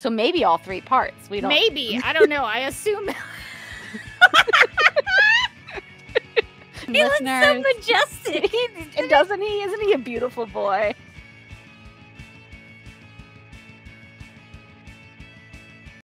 So maybe all three parts. We don't. Maybe I don't know. I assume he looks so majestic. and doesn't he? Isn't he a beautiful boy?